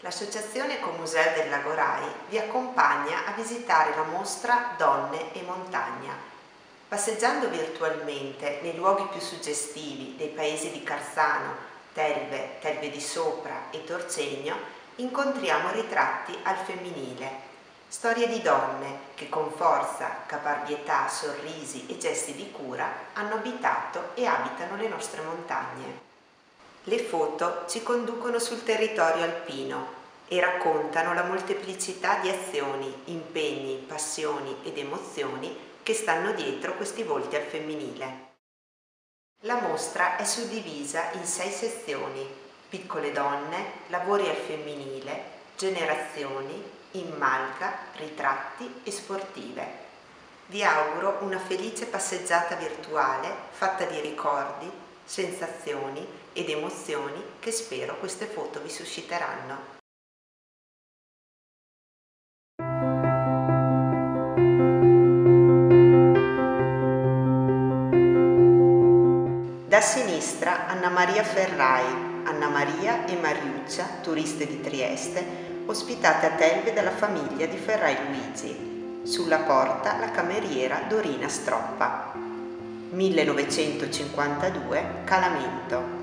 L'associazione Comuseo del Lagorai vi accompagna a visitare la mostra Donne e Montagna. Passeggiando virtualmente nei luoghi più suggestivi dei paesi di Carsano, Telve, Telve di Sopra e Torcegno, incontriamo ritratti al femminile. Storie di donne che con forza, caparbietà, sorrisi e gesti di cura hanno abitato e abitano le nostre montagne. Le foto ci conducono sul territorio alpino e raccontano la molteplicità di azioni, impegni, passioni ed emozioni che stanno dietro questi volti al femminile. La mostra è suddivisa in sei sezioni, piccole donne, lavori al femminile, generazioni, immalga, ritratti e sportive. Vi auguro una felice passeggiata virtuale fatta di ricordi, sensazioni ed emozioni che spero queste foto vi susciteranno. Da sinistra Anna Maria Ferrai, Anna Maria e Mariuccia, turiste di Trieste, ospitate a Telve dalla famiglia di Ferrai Luigi. Sulla porta la cameriera Dorina Stroppa. 1952 Calamento.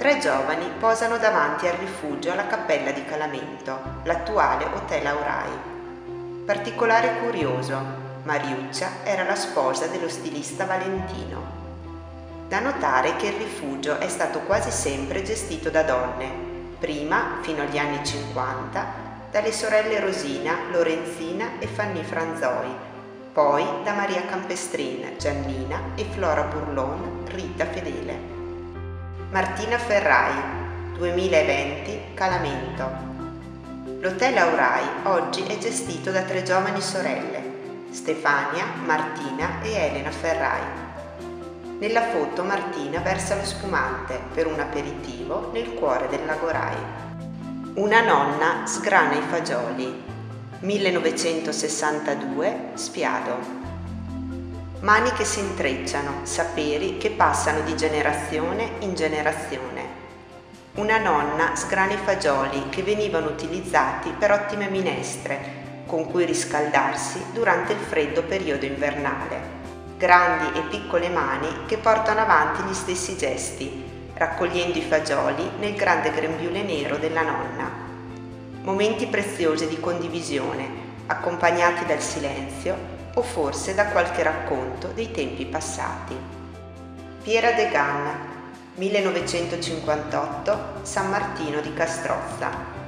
Tre giovani posano davanti al rifugio alla cappella di Calamento, l'attuale Hotel Aurai. Particolare curioso, Mariuccia era la sposa dello stilista Valentino. Da notare che il rifugio è stato quasi sempre gestito da donne, prima, fino agli anni 50, dalle sorelle Rosina, Lorenzina e Fanny Franzoi, poi da Maria Campestrin, Giannina e Flora Burlon, Rita Fedele. Martina Ferrai, 2020, Calamento. L'Hotel Aurai oggi è gestito da tre giovani sorelle, Stefania, Martina e Elena Ferrai. Nella foto Martina versa lo spumante per un aperitivo nel cuore del Lagorai. Una nonna sgrana i fagioli 1962, Spiado. Mani che si intrecciano, saperi che passano di generazione in generazione. Una nonna sgrana i fagioli che venivano utilizzati per ottime minestre, con cui riscaldarsi durante il freddo periodo invernale. Grandi e piccole mani che portano avanti gli stessi gesti, raccogliendo i fagioli nel grande grembiule nero della nonna momenti preziosi di condivisione, accompagnati dal silenzio o forse da qualche racconto dei tempi passati. Piera de Ganna, 1958, San Martino di Castrozza.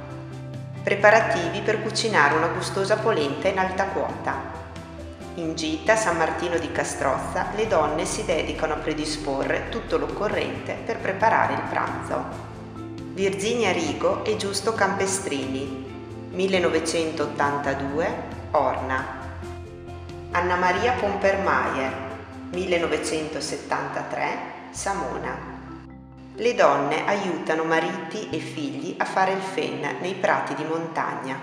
Preparativi per cucinare una gustosa polenta in alta quota. In gita San Martino di Castrozza le donne si dedicano a predisporre tutto l'occorrente per preparare il pranzo. Virginia Rigo e Giusto Campestrini, 1982, Orna. Anna Maria Pompermaier, 1973, Samona. Le donne aiutano mariti e figli a fare il fen nei prati di montagna.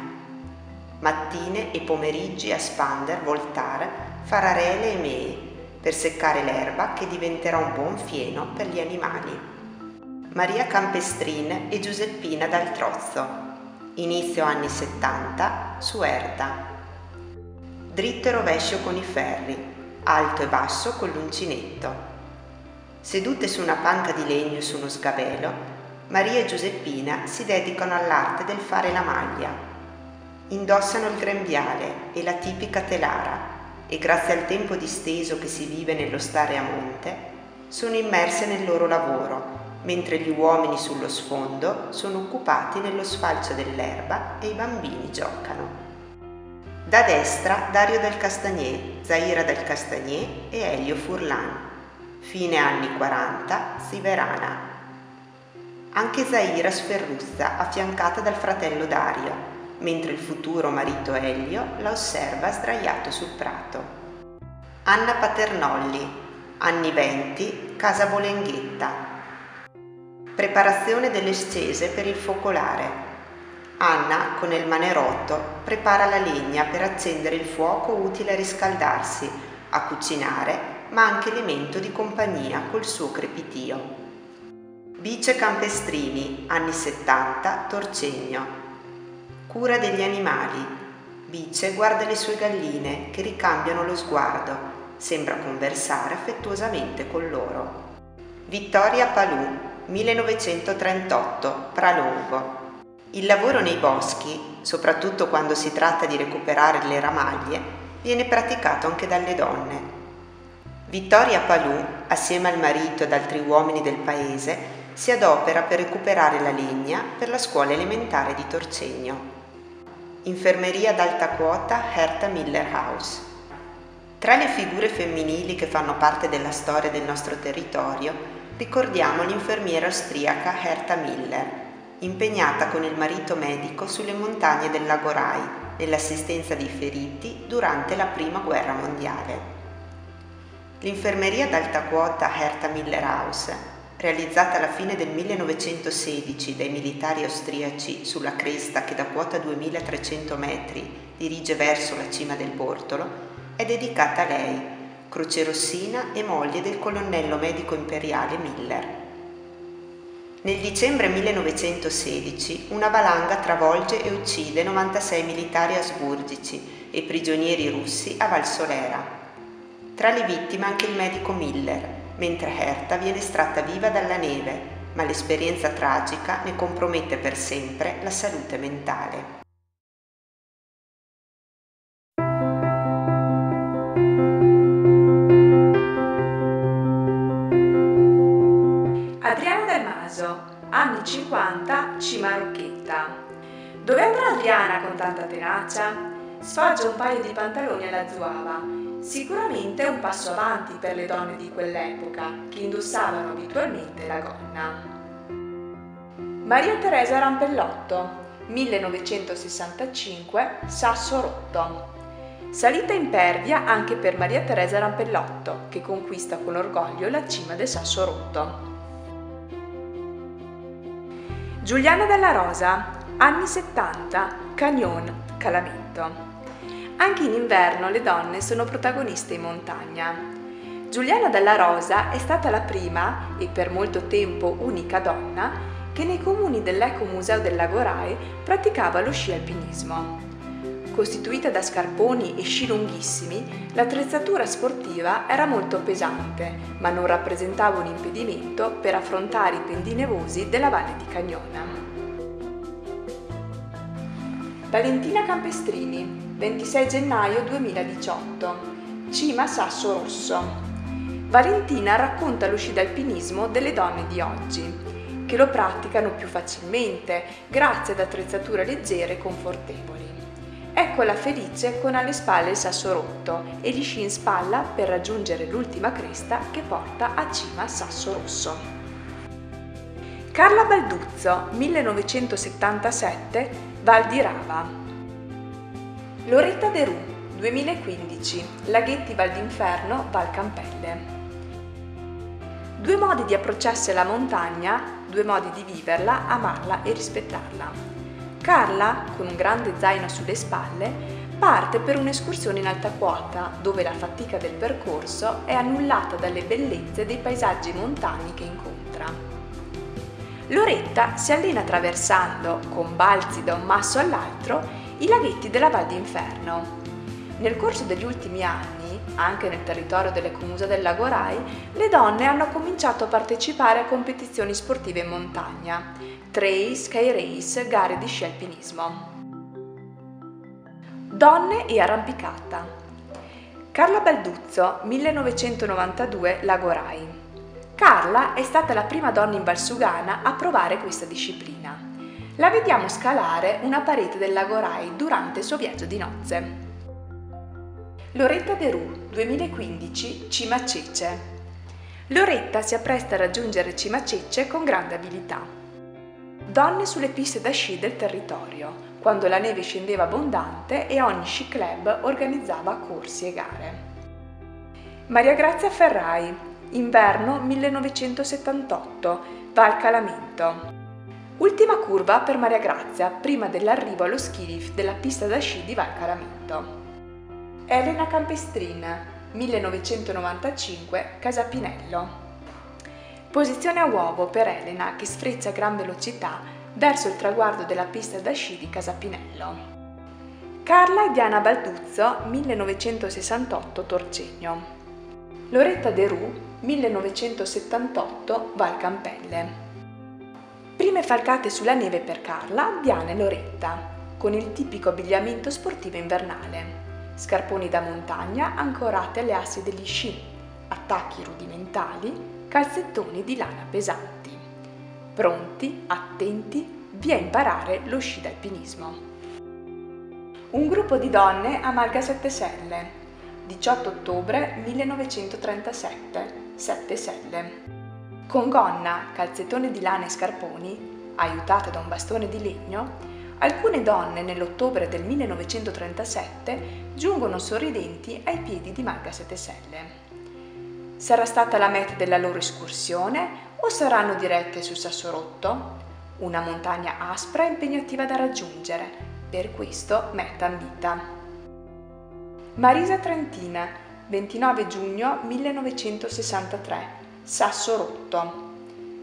Mattine e pomeriggi a Spander, Voltar, Fararele e Mee, per seccare l'erba che diventerà un buon fieno per gli animali. Maria Campestrin e Giuseppina Dal Trozzo. Inizio anni 70, su Erta. Dritto e rovescio con i ferri, alto e basso con l'uncinetto. Sedute su una panca di legno su uno sgabelo, Maria e Giuseppina si dedicano all'arte del fare la maglia. Indossano il grembiale e la tipica telara e grazie al tempo disteso che si vive nello stare a monte, sono immerse nel loro lavoro mentre gli uomini sullo sfondo sono occupati nello sfalcio dell'erba e i bambini giocano. Da destra Dario del Castagnier, Zaira del Castagnier e Elio Furlan. Fine anni 40, Siverana. Anche Zaira sferruzza, affiancata dal fratello Dario, mentre il futuro marito Elio la osserva sdraiato sul prato. Anna Paternolli, anni 20, Casa Bolenghetta, Preparazione delle scese per il focolare. Anna, con il manerotto, prepara la legna per accendere il fuoco utile a riscaldarsi, a cucinare, ma anche elemento di compagnia col suo crepitio. Bice Campestrini, anni 70, Torcegno. Cura degli animali. Bice guarda le sue galline che ricambiano lo sguardo, sembra conversare affettuosamente con loro. Vittoria Palù, 1938, Pralongo. Il lavoro nei boschi, soprattutto quando si tratta di recuperare le ramaglie, viene praticato anche dalle donne. Vittoria Palù, assieme al marito ed altri uomini del paese, si adopera per recuperare la legna per la scuola elementare di Torcegno. Infermeria ad alta quota Herta Miller House. Tra le figure femminili che fanno parte della storia del nostro territorio, ricordiamo l'infermiera austriaca Herta Miller, impegnata con il marito medico sulle montagne del lago Rai nell'assistenza dei feriti durante la Prima Guerra Mondiale. L'infermeria ad alta quota Herta Miller House realizzata alla fine del 1916 dai militari austriaci sulla cresta che da quota 2300 metri dirige verso la cima del Bortolo, è dedicata a lei, crocerossina e moglie del colonnello medico imperiale Miller. Nel dicembre 1916 una valanga travolge e uccide 96 militari asburgici e prigionieri russi a Val Solera. Tra le vittime anche il medico Miller, mentre Herta viene estratta viva dalla neve, ma l'esperienza tragica ne compromette per sempre la salute mentale. Adriano Maso, anni 50, Cima Rocchetta. Dove andrà Adriana con tanta tenacia? Sfoggia un paio di pantaloni alla zuava Sicuramente un passo avanti per le donne di quell'epoca, che indossavano abitualmente la gonna. Maria Teresa Rampellotto, 1965, Sasso Rotto. Salita impervia anche per Maria Teresa Rampellotto, che conquista con orgoglio la cima del Sasso Rotto. Giuliana della Rosa, anni 70, Cagnon, Calamento. Anche in inverno le donne sono protagoniste in montagna. Giuliana Dalla Rosa è stata la prima e per molto tempo unica donna che nei comuni dell'Ecomuseo del Lago Rai praticava lo sci alpinismo. Costituita da scarponi e sci lunghissimi, l'attrezzatura sportiva era molto pesante, ma non rappresentava un impedimento per affrontare i pendi nevosi della Valle di Cagnona. Valentina Campestrini, 26 gennaio 2018. Cima Sasso Rosso. Valentina racconta lo sci d'alpinismo delle donne di oggi, che lo praticano più facilmente grazie ad attrezzature leggere e confortevoli. Eccola felice con alle spalle il sasso rotto e gli sci in spalla per raggiungere l'ultima cresta che porta a cima Sasso Rosso. Carla Balduzzo, 1977, Val di Rava. Loretta De Ru, 2015, Laghetti Val d'Inferno, Val Campelle. Due modi di approcciarsi alla montagna, due modi di viverla, amarla e rispettarla. Carla, con un grande zaino sulle spalle, parte per un'escursione in alta quota, dove la fatica del percorso è annullata dalle bellezze dei paesaggi montani che incontra. Loretta si allena attraversando, con balzi da un masso all'altro, i laghetti della Val d'Inferno. Nel corso degli ultimi anni, anche nel territorio dell'Ecomusa del Lago Rai, le donne hanno cominciato a partecipare a competizioni sportive in montagna, trail, sky race, gare di sci alpinismo. Donne e arrampicata. Carla Balduzzo, 1992, Lago Rai. Carla è stata la prima donna in Valsugana a provare questa disciplina la vediamo scalare una parete del lago Rai durante il suo viaggio di nozze. Loretta De Ru, 2015, Cima Cece. Loretta si appresta a raggiungere Cima Cece con grande abilità. Donne sulle piste da sci del territorio, quando la neve scendeva abbondante e ogni sci club organizzava corsi e gare. Maria Grazia Ferrai, inverno 1978, Val Calamento. Ultima curva per Maria Grazia, prima dell'arrivo allo ski della pista da sci di Val Caramento. Elena Campestrin, 1995, Casapinello. Posizione a uovo per Elena che sfreccia a gran velocità verso il traguardo della pista da sci di Casapinello. Carla e Diana Balduzzo, 1968 Torcegno. Loretta De Roux, 1978 Val Campelle. Prime falcate sulla neve per Carla, Diana e Loretta, con il tipico abbigliamento sportivo invernale. Scarponi da montagna ancorati alle assi degli sci, attacchi rudimentali, calzettoni di lana pesanti. Pronti, attenti, via imparare lo sci d'alpinismo. Un gruppo di donne a Marga Sette Selle, 18 ottobre 1937, Sette Selle. Con gonna, calzettone di lana e scarponi, aiutate da un bastone di legno, alcune donne nell'ottobre del 1937 giungono sorridenti ai piedi di Marga Sette Selle. Sarà stata la meta della loro escursione o saranno dirette sul Sasso Rotto? Una montagna aspra e impegnativa da raggiungere, per questo meta ambita. Marisa Trentina, 29 giugno 1963 Sasso rotto.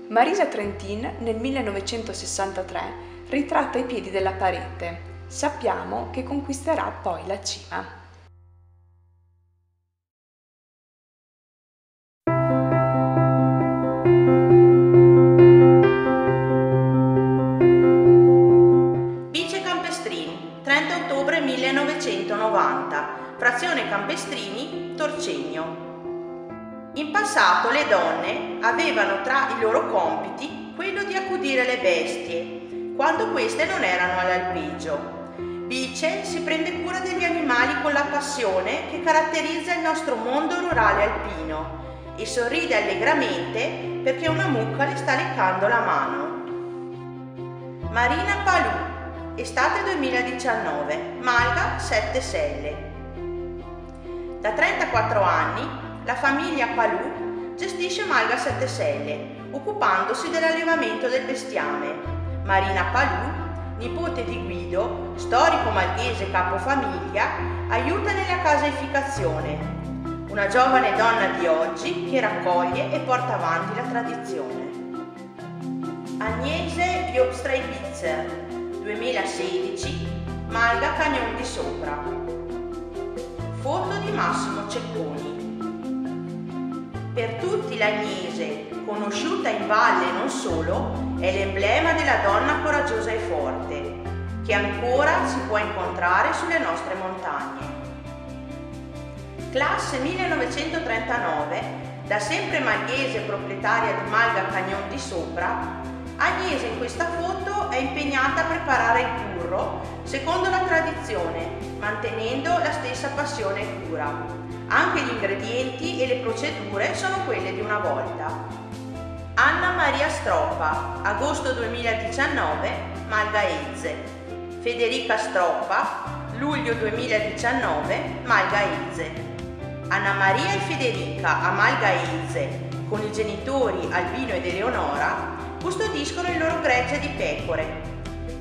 Marisa Trentin nel 1963 ritratta i piedi della parete. Sappiamo che conquisterà poi la cima. 1990, frazione Campestrini, Torcegno. In passato le donne avevano tra i loro compiti quello di accudire le bestie, quando queste non erano all'alpeggio. Bice si prende cura degli animali con la passione che caratterizza il nostro mondo rurale alpino e sorride allegramente perché una mucca le sta leccando la mano. Marina Palù, estate 2019, Malga 7 Selle. Da 34 anni la famiglia Palù gestisce Malga Sette Selle, occupandosi dell'allevamento del bestiame. Marina Palù, nipote di Guido, storico malghese capofamiglia, aiuta nella caseificazione. Una giovane donna di oggi che raccoglie e porta avanti la tradizione. Agnese Jobstraibitzer, 2016, Malga Cagnon di Sopra. Foto di Massimo Cecconi. Per tutti l'Agnese, conosciuta in valle e non solo, è l'emblema della donna coraggiosa e forte, che ancora si può incontrare sulle nostre montagne. Classe 1939, da sempre malghese proprietaria di Malga Cagnon di Sopra, Agnese in questa foto è impegnata a preparare il burro secondo la tradizione, mantenendo la stessa passione e cura. Anche gli ingredienti e le procedure sono quelle di una volta. Anna Maria Stroppa, agosto 2019, Malgaezze. Federica Stroppa, luglio 2019, Malgaezze. Anna Maria e Federica a Malgaezze, con i genitori Albino ed Eleonora, custodiscono il loro gregge di pecore.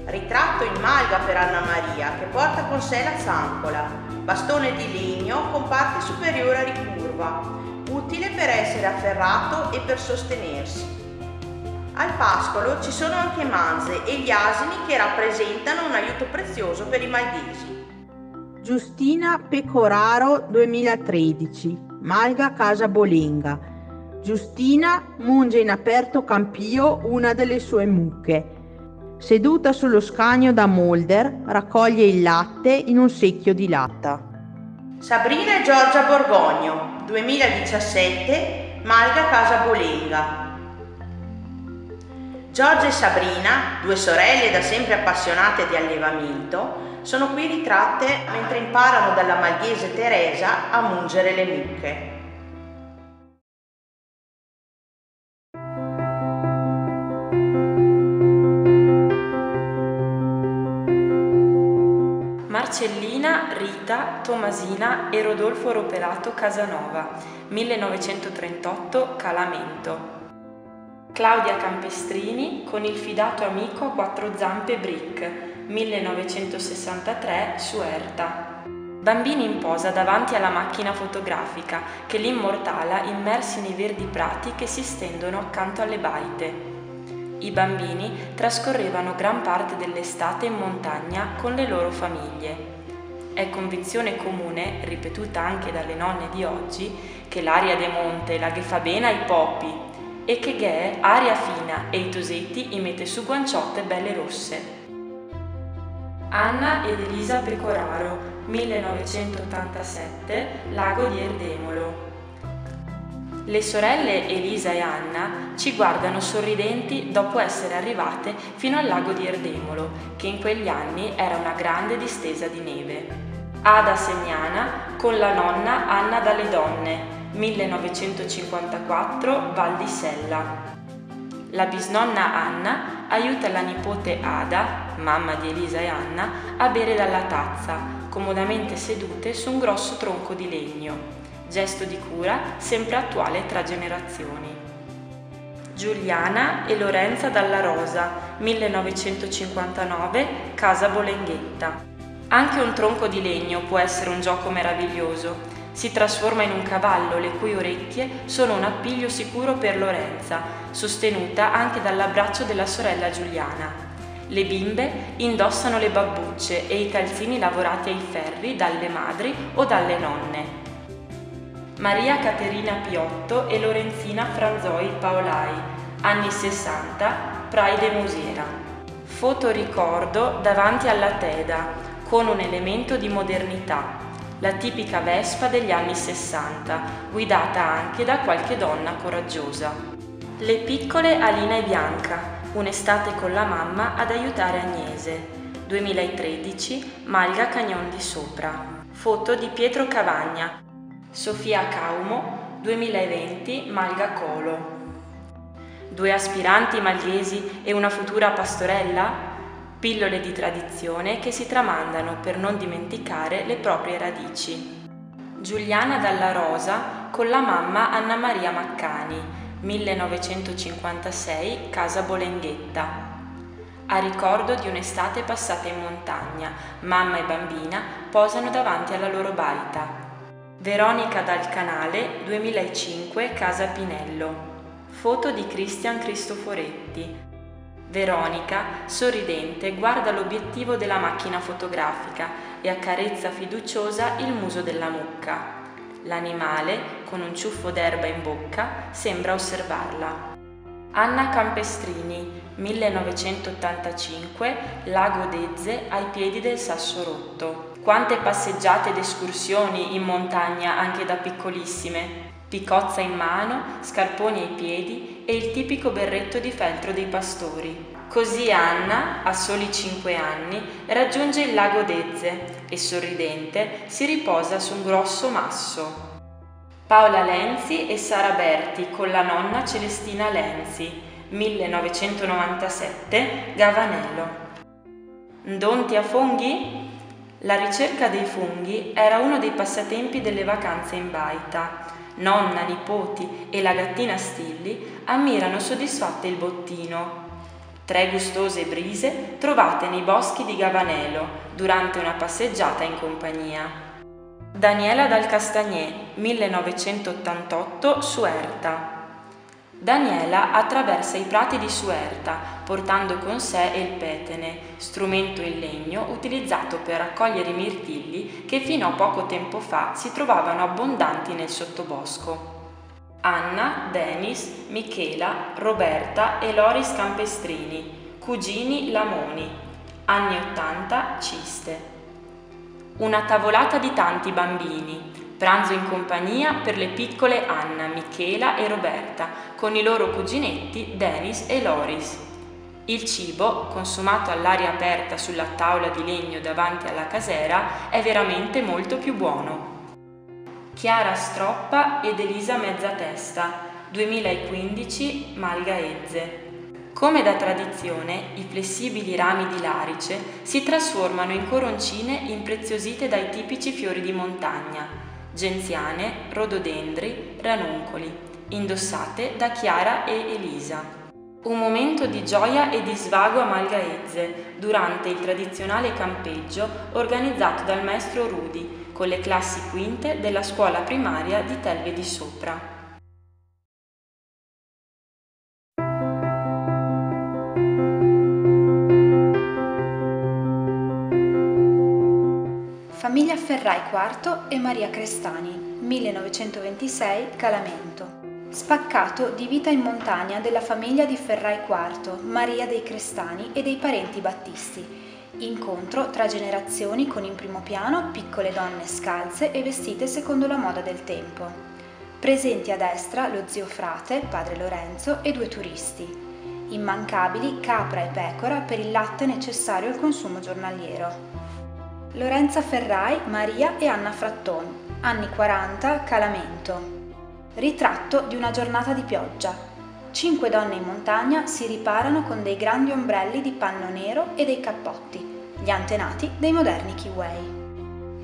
Ritratto in malga per Anna Maria che porta con sé la zancola, bastone di legno con parte superiore ricurva, utile per essere afferrato e per sostenersi. Al pascolo ci sono anche manze e gli asini che rappresentano un aiuto prezioso per i malghesi. Giustina Pecoraro 2013, Malga Casa Bolenga. Giustina munge in aperto campio una delle sue mucche. Seduta sullo scagno da Molder, raccoglie il latte in un secchio di latta. Sabrina e Giorgia Borgogno, 2017, Malga Casa Bolenga. Giorgia e Sabrina, due sorelle da sempre appassionate di allevamento, sono qui ritratte mentre imparano dalla malghese Teresa a mungere le mucche. Marcellina, Rita, Tomasina e Rodolfo Ropelato Casanova, 1938 Calamento. Claudia Campestrini con il fidato amico a quattro zampe Brick, 1963 Suerta. Bambini in posa davanti alla macchina fotografica che li immortala immersi nei verdi prati che si stendono accanto alle baite. I bambini trascorrevano gran parte dell'estate in montagna con le loro famiglie. È convinzione comune, ripetuta anche dalle nonne di oggi, che l'aria de monte la che fa bene ai popi e che ghè aria fina e i tosetti i mette su guanciotte belle rosse. Anna ed Elisa Pecoraro, 1987, Lago di Erdemolo. Le sorelle Elisa e Anna ci guardano sorridenti dopo essere arrivate fino al lago di Erdemolo, che in quegli anni era una grande distesa di neve. Ada Segnana con la nonna Anna dalle Donne, 1954, Val di Sella. La bisnonna Anna aiuta la nipote Ada, mamma di Elisa e Anna, a bere dalla tazza, comodamente sedute su un grosso tronco di legno, gesto di cura sempre attuale tra generazioni. Giuliana e Lorenza Dalla Rosa, 1959, Casa Bolenghetta. Anche un tronco di legno può essere un gioco meraviglioso si trasforma in un cavallo le cui orecchie sono un appiglio sicuro per Lorenza, sostenuta anche dall'abbraccio della sorella Giuliana. Le bimbe indossano le babbucce e i calzini lavorati ai ferri dalle madri o dalle nonne. Maria Caterina Piotto e Lorenzina Franzoi Paolai, anni 60, Pride Musiera. Fotoricordo davanti alla Teda, con un elemento di modernità, la tipica Vespa degli anni 60, guidata anche da qualche donna coraggiosa. Le piccole Alina e Bianca, un'estate con la mamma ad aiutare Agnese. 2013, Malga Cagnon di Sopra. Foto di Pietro Cavagna. Sofia Caumo, 2020, Malga Colo. Due aspiranti malghesi e una futura pastorella? pillole di tradizione che si tramandano per non dimenticare le proprie radici. Giuliana Dalla Rosa con la mamma Anna Maria Maccani, 1956, Casa Bolenghetta. A ricordo di un'estate passata in montagna, mamma e bambina posano davanti alla loro baita. Veronica dal canale, 2005, Casa Pinello. Foto di Cristian Cristoforetti, Veronica, sorridente, guarda l'obiettivo della macchina fotografica e accarezza fiduciosa il muso della mucca. L'animale, con un ciuffo d'erba in bocca, sembra osservarla. Anna Campestrini, 1985, Lago Dezze, ai piedi del Sasso Rotto. Quante passeggiate ed escursioni in montagna anche da piccolissime. Picozza in mano, scarponi ai piedi e il tipico berretto di feltro dei pastori. Così Anna, a soli cinque anni, raggiunge il lago Dezze e sorridente si riposa su un grosso masso. Paola Lenzi e Sara Berti con la nonna Celestina Lenzi, 1997, Gavanello. Ndonti a funghi? La ricerca dei funghi era uno dei passatempi delle vacanze in baita nonna, nipoti e la gattina Stilli ammirano soddisfatte il bottino. Tre gustose brise trovate nei boschi di Gavanelo durante una passeggiata in compagnia. Daniela dal Castagné, 1988, Suerta. Daniela attraversa i prati di Suerta, portando con sé il petene, strumento in legno utilizzato per raccogliere i mirtilli che fino a poco tempo fa si trovavano abbondanti nel sottobosco. Anna, Denis, Michela, Roberta e Loris Campestrini, cugini Lamoni, anni 80, Ciste. Una tavolata di tanti bambini, Pranzo in compagnia per le piccole Anna, Michela e Roberta, con i loro cuginetti Denis e Loris. Il cibo, consumato all'aria aperta sulla tavola di legno davanti alla casera, è veramente molto più buono. Chiara Stroppa ed Elisa Mezzatesta, 2015, Malgaezze. Come da tradizione, i flessibili rami di larice si trasformano in coroncine impreziosite dai tipici fiori di montagna, genziane, rododendri, ranuncoli, indossate da Chiara e Elisa. Un momento di gioia e di svago a Malgaezze durante il tradizionale campeggio organizzato dal maestro Rudi con le classi quinte della scuola primaria di Telve di Sopra. Famiglia Ferrai IV e Maria Crestani, 1926 Calamento. Spaccato di vita in montagna della famiglia di Ferrai IV, Maria dei Crestani e dei parenti battisti. Incontro tra generazioni con in primo piano piccole donne scalze e vestite secondo la moda del tempo. Presenti a destra lo zio frate, padre Lorenzo, e due turisti. Immancabili capra e pecora per il latte necessario al consumo giornaliero. Lorenza Ferrai, Maria e Anna Fratton, anni 40, Calamento. Ritratto di una giornata di pioggia. Cinque donne in montagna si riparano con dei grandi ombrelli di panno nero e dei cappotti, gli antenati dei moderni kiwei.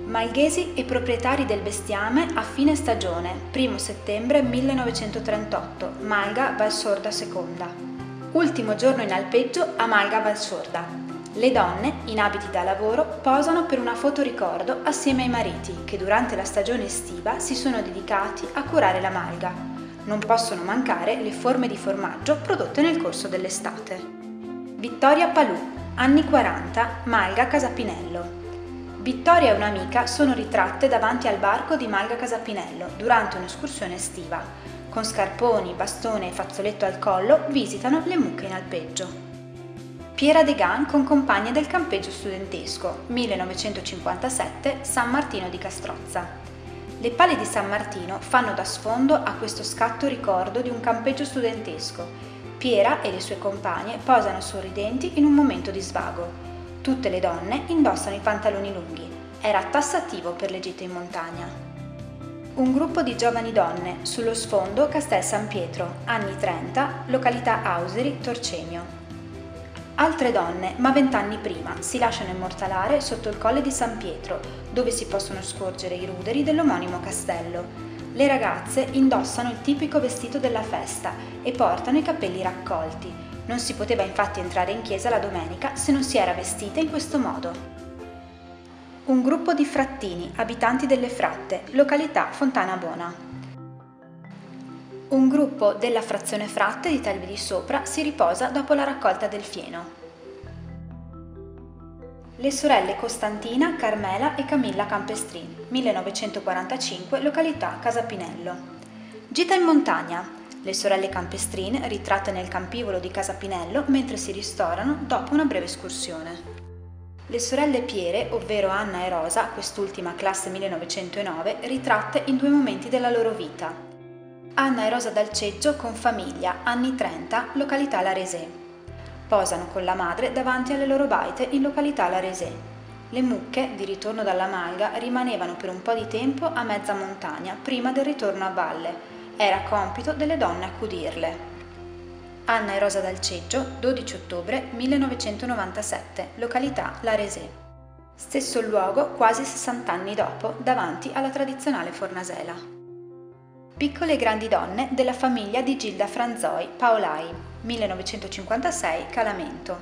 Malghesi e proprietari del bestiame a fine stagione, 1 settembre 1938, Malga Valsorda II. Ultimo giorno in alpeggio a Malga Valsorda, le donne, in abiti da lavoro, posano per una fotoricordo assieme ai mariti che durante la stagione estiva si sono dedicati a curare la malga. Non possono mancare le forme di formaggio prodotte nel corso dell'estate. Vittoria Palù, anni 40, Malga Casapinello. Vittoria e un'amica sono ritratte davanti al barco di Malga Casapinello durante un'escursione estiva. Con scarponi, bastone e fazzoletto al collo visitano le mucche in alpeggio. Piera De Gan con Compagne del campeggio studentesco, 1957, San Martino di Castrozza. Le pale di San Martino fanno da sfondo a questo scatto ricordo di un campeggio studentesco. Piera e le sue compagne posano sorridenti in un momento di svago. Tutte le donne indossano i pantaloni lunghi. Era tassativo per le gite in montagna. Un gruppo di giovani donne, sullo sfondo Castel San Pietro, anni 30, località Auseri, Torcemio. Altre donne, ma vent'anni prima, si lasciano immortalare sotto il colle di San Pietro, dove si possono scorgere i ruderi dell'omonimo castello. Le ragazze indossano il tipico vestito della festa e portano i capelli raccolti. Non si poteva infatti entrare in chiesa la domenica se non si era vestite in questo modo. Un gruppo di frattini, abitanti delle Fratte, località Fontana Bona. Un gruppo della frazione Fratte di Telvi di Sopra si riposa dopo la raccolta del fieno. Le sorelle Costantina, Carmela e Camilla Campestrin, 1945, località Casapinello. Gita in montagna. Le sorelle Campestrin ritratte nel campivolo di Casapinello mentre si ristorano dopo una breve escursione. Le sorelle Piere, ovvero Anna e Rosa, quest'ultima classe 1909, ritratte in due momenti della loro vita, Anna e Rosa Dalceggio con famiglia, anni 30, località Laresè. Posano con la madre davanti alle loro baite in località Laresè. Le mucche, di ritorno dalla malga, rimanevano per un po' di tempo a mezza montagna prima del ritorno a valle. Era compito delle donne accudirle. Anna e Rosa Dalceggio, 12 ottobre 1997, località Laresè. Stesso luogo quasi 60 anni dopo, davanti alla tradizionale fornasela. Piccole e grandi donne della famiglia di Gilda Franzoi, Paolai, 1956, Calamento.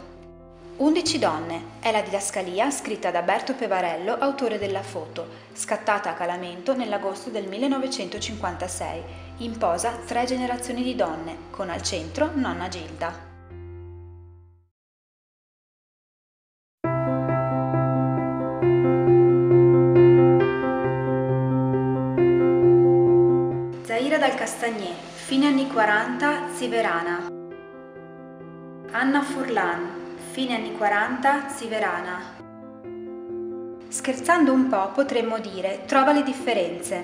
11 donne è la didascalia scritta da Berto Pevarello, autore della foto, scattata a Calamento nell'agosto del 1956. In posa tre generazioni di donne, con al centro nonna Gilda. Fine anni 40, Siverana. Anna Furlan, fine anni 40, Siverana. Scherzando un po' potremmo dire trova le differenze.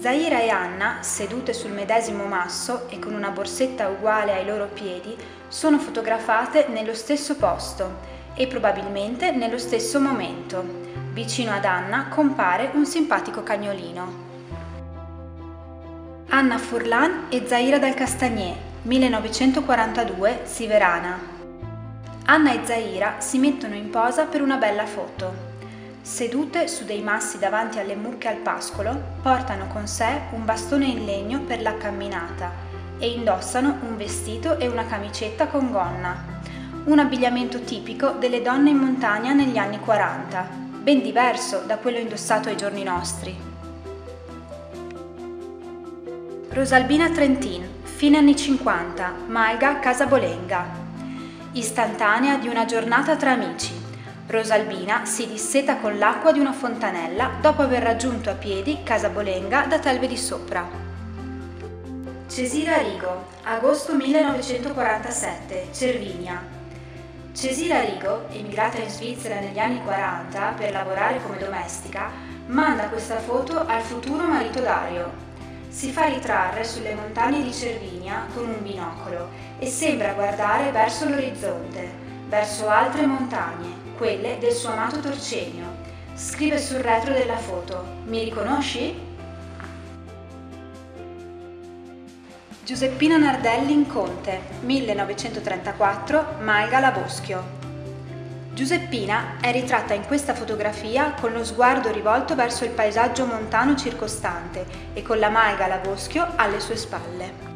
Zaira e Anna, sedute sul medesimo masso e con una borsetta uguale ai loro piedi, sono fotografate nello stesso posto e probabilmente nello stesso momento. Vicino ad Anna compare un simpatico cagnolino. Anna Furlan e Zaira dal Castagné, 1942, Siverana. Anna e Zaira si mettono in posa per una bella foto. Sedute su dei massi davanti alle mucche al pascolo, portano con sé un bastone in legno per la camminata. e indossano un vestito e una camicetta con gonna. Un abbigliamento tipico delle donne in montagna negli anni 40, ben diverso da quello indossato ai giorni nostri. Rosalbina Trentin, fine anni 50, Malga Casabolenga. Istantanea di una giornata tra amici. Rosalbina si disseta con l'acqua di una fontanella dopo aver raggiunto a piedi Casabolenga da Telve di Sopra. Cesira Rigo, agosto 1947, Cervinia. Cesira Rigo, emigrata in Svizzera negli anni 40 per lavorare come domestica, manda questa foto al futuro marito Dario. Si fa ritrarre sulle montagne di Cervinia con un binocolo e sembra guardare verso l'orizzonte, verso altre montagne, quelle del suo amato Torcenio. Scrive sul retro della foto: Mi riconosci? Giuseppina Nardelli in Conte, 1934, Malga La Boschio. Giuseppina è ritratta in questa fotografia con lo sguardo rivolto verso il paesaggio montano circostante e con la Malga La Boschio alle sue spalle.